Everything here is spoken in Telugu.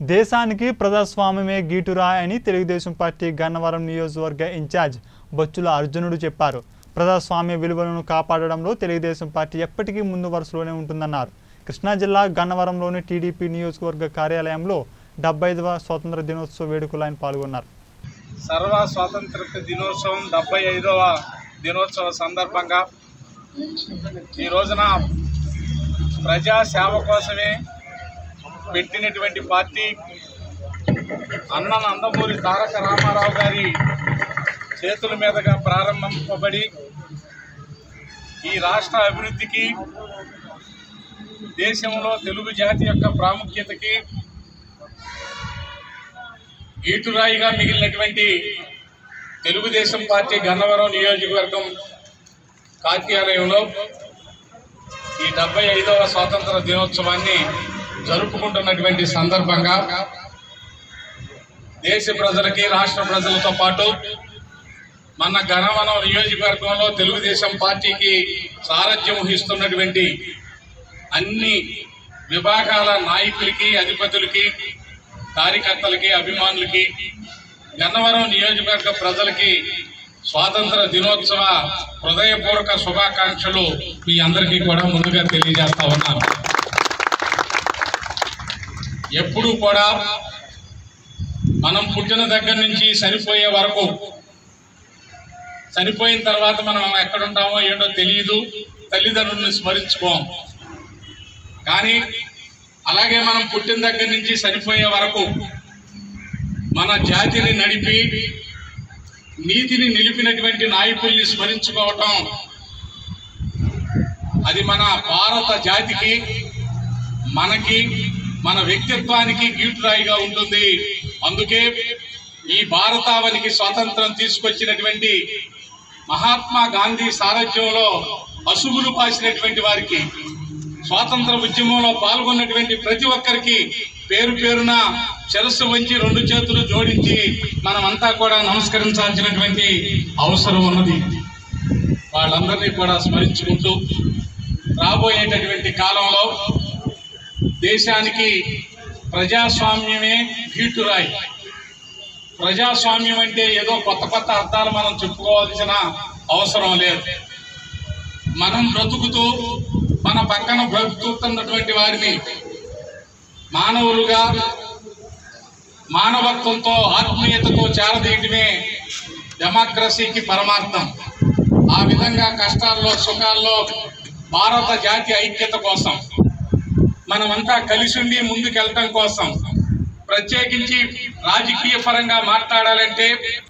దేశానికి ప్రజాస్వామ్యమే గీటురా అని తెలుగుదేశం పార్టీ గన్నవరం నియోజకవర్గ ఇన్ఛార్జ్ బొచ్చుల అర్జునుడు చెప్పారు. ప్రజాస్వామ్య విలువలను కాపాడడంలో తెలుగుదేశం పార్టీ ఎప్పటికీ ముందు వరుసలోనే ఉంటుందన్నారు. కృష్ణా జిల్లా గన్నవరంలోని టీడీపీ నియోజకవర్గ కార్యాలయంలో డెబ్బై ఐదవ స్వాతంత్ర దినోత్సవ వేడుకలు ఆయన పాల్గొన్నారు. సర్వ స్వాతంత్ర దినోత్సవం డెబ్బై ఐదవ దినోత్సవ సందర్భంగా ఈ రోజున ప్రజా సేవ కోసమే పెట్టినటువంటి పార్టీ అన్న నందమూరి తారక రామారావు గారి చేతుల మీదుగా ప్రారంభింపబడి ఈ రాష్ట్ర అభివృద్ధికి దేశంలో తెలుగు జాతి యొక్క ప్రాముఖ్యతకి ఈటురాయిగా మిగిలినటువంటి తెలుగుదేశం పార్టీ గన్నవరం నియోజకవర్గం కార్యాలయంలో ఈ డెబ్బై ఐదవ స్వాతంత్ర దినోత్సవాన్ని జరుపుకుంటున్నటువంటి సందర్భంగా దేశ ప్రజలకి రాష్ట్ర ప్రజలతో పాటు మన ఘనవనం నియోజకవర్గంలో తెలుగుదేశం పార్టీకి సారథ్యం వహిస్తున్నటువంటి అన్ని విభాగాల నాయకులకి అధిపతులకి కార్యకర్తలకి అభిమానులకి గన్నవరం నియోజకవర్గ ప్రజలకి స్వాతంత్ర దినోత్సవ హృదయపూర్వక శుభాకాంక్షలు మీ అందరికీ కూడా ముందుగా తెలియజేస్తా ఉన్నాను. ఎప్పుడూ కూడా మనం పుట్టిన దగ్గర నుంచి చనిపోయే వరకు చనిపోయిన తర్వాత మనం ఎక్కడుంటామో ఏంటో తెలియదు తల్లిదండ్రులను స్మరించుకోం. కానీ అలాగే మనం పుట్టిన దగ్గర నుంచి చనిపోయే వరకు మన జాతిని నడిపి నీతిని నిలిపినటువంటి నాయకుల్ని స్మరించుకోవటం అది మన భారత జాతికి మనకి మన వ్యక్తిత్వానికి గీటురాయిగా ఉంటుంది. అందుకే ఈ భారతావనికి స్వాతంత్రం తీసుకొచ్చినటువంటి మహాత్మా గాంధీ సారథ్యంలో పశువులు పాసినటువంటి వారికి స్వాతంత్ర ఉద్యమంలో పాల్గొన్నటువంటి ప్రతి ఒక్కరికి పేరు పేరున శిరస్సు వంచి రెండు చేతులు జోడించి మనమంతా కూడా నమస్కరించాల్సినటువంటి అవసరం ఉన్నది. వాళ్ళందరినీ కూడా స్మరించుకుంటూ రాబోయేటటువంటి కాలంలో దేశానికి ప్రజాస్వామ్యమే భీటురాయి ప్రజాస్వామ్యం అంటే ఏదో కొత్త కొత్త అర్థాలు మనం చెప్పుకోవాల్సిన అవసరం లేదు. మనం బ్రతుకుతూ మన పక్కన బ్రతుకుతున్నటువంటి వారిని మానవులుగా మానవత్వంతో ఆత్మీయతతో చేరదీయటమే డెమోక్రసీకి పరమార్థం. ఆ విధంగా కష్టాల్లో సుఖాల్లో భారత జాతి ఐక్యత కోసం మనమంతా కలిసి ఉండి ముందుకెళ్ళటం కోసం ప్రత్యేకించి రాజకీయ పరంగా మాట్లాడాలంటే